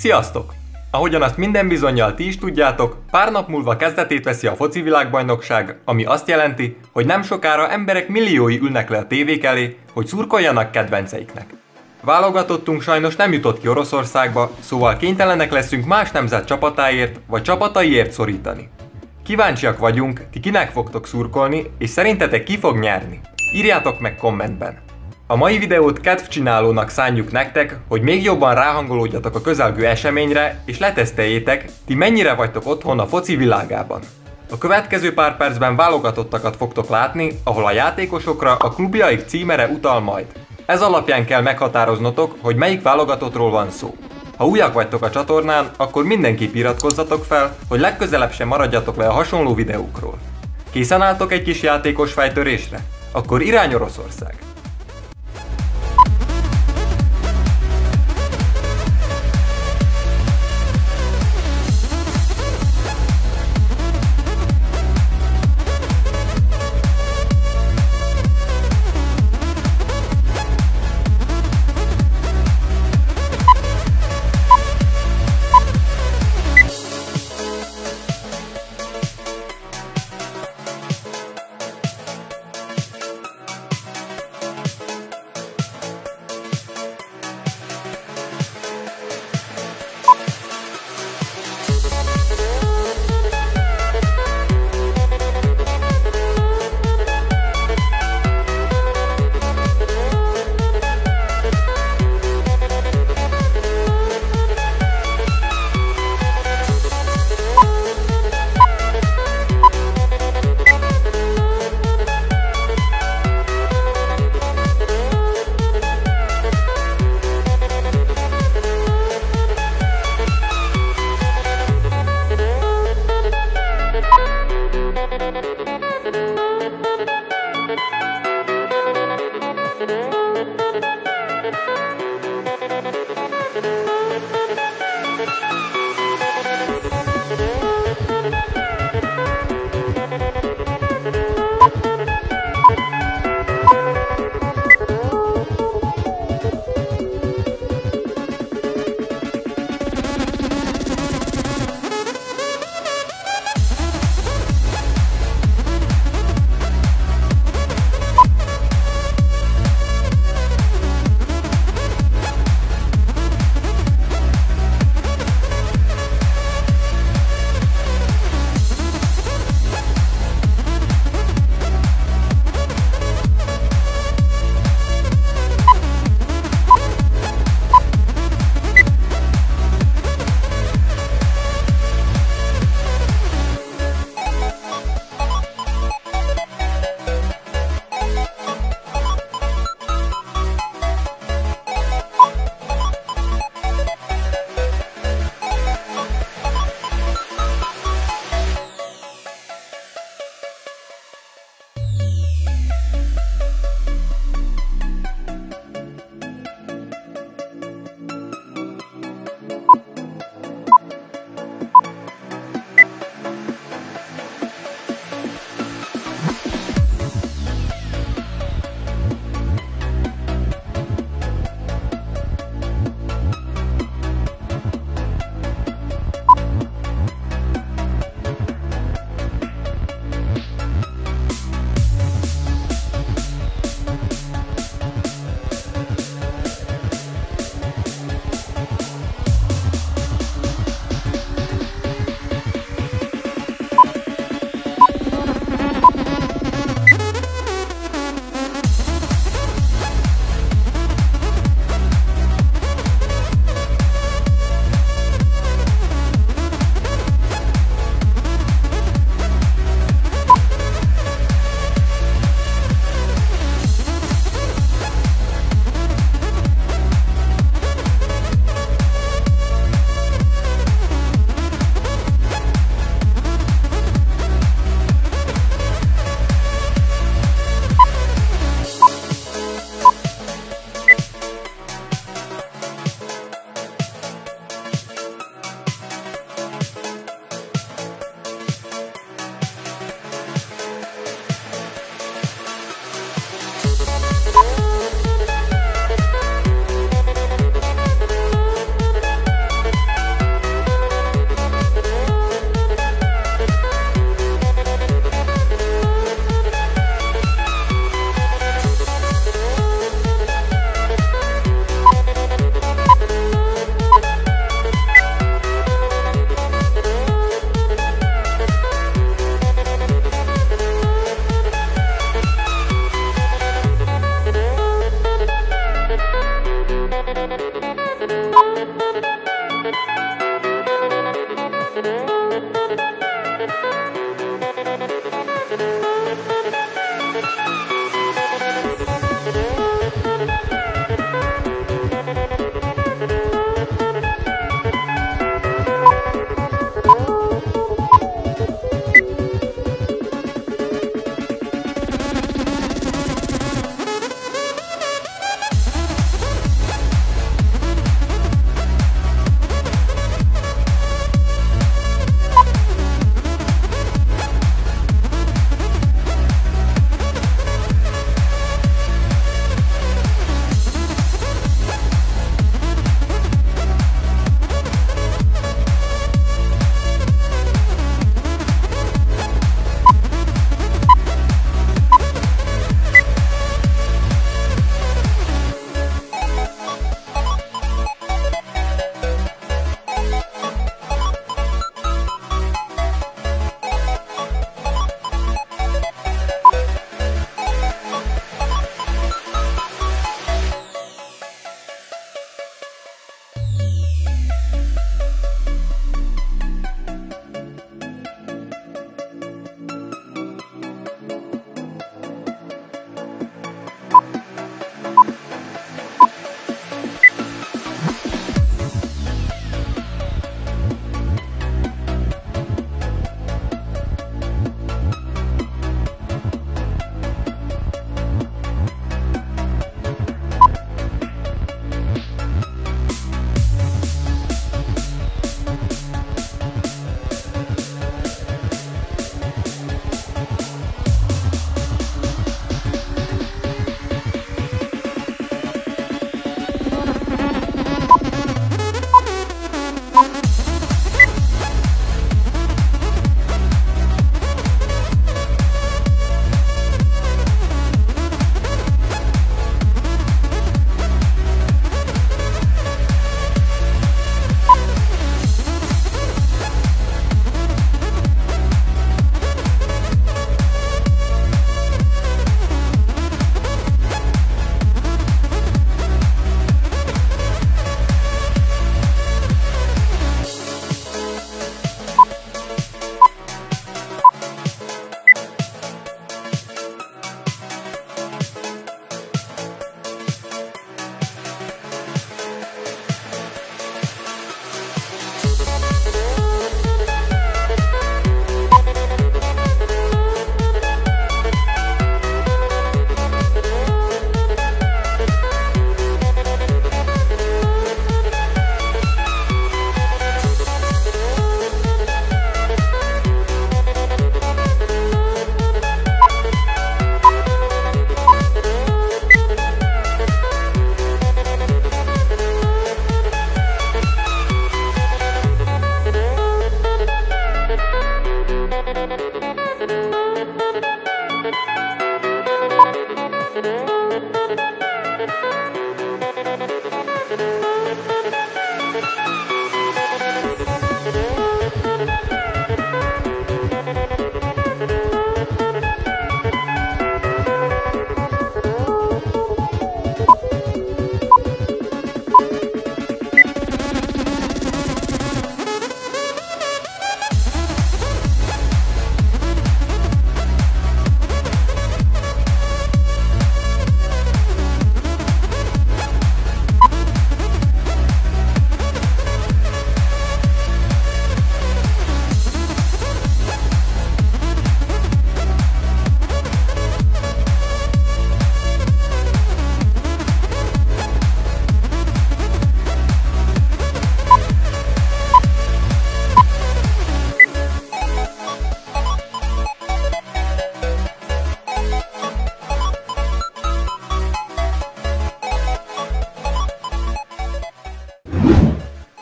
Sziasztok! Ahogyan azt minden bizonyal ti is tudjátok, pár nap múlva kezdetét veszi a foci világbajnokság, ami azt jelenti, hogy nem sokára emberek milliói ülnek le a tévék elé, hogy szurkoljanak kedvenceiknek. Válogatottunk sajnos nem jutott ki Oroszországba, szóval kénytelenek leszünk más nemzet csapatáért vagy csapataiért szorítani. Kíváncsiak vagyunk, ti kinek fogtok szurkolni, és szerintetek ki fog nyerni? Írjátok meg kommentben! A mai videót kedvcsinálónak szánjuk nektek, hogy még jobban ráhangolódjatok a közelgő eseményre, és leteszteljétek, ti mennyire vagytok otthon a foci világában. A következő pár percben válogatottakat fogtok látni, ahol a játékosokra a klubjaik címere utal majd. Ez alapján kell meghatároznotok, hogy melyik válogatottról van szó. Ha újak vagytok a csatornán, akkor mindenképp iratkozzatok fel, hogy legközelebb sem maradjatok le a hasonló videókról. Készen álltok egy kis játékos fejtörésre? Akkor irány Oroszország!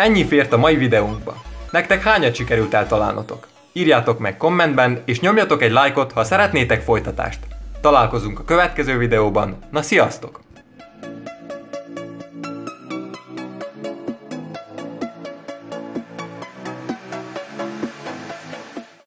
Ennyi fért a mai videónkba. Nektek hányat sikerült eltalálnotok? Írjátok meg kommentben, és nyomjatok egy lájkot, ha szeretnétek folytatást. Találkozunk a következő videóban, na sziasztok!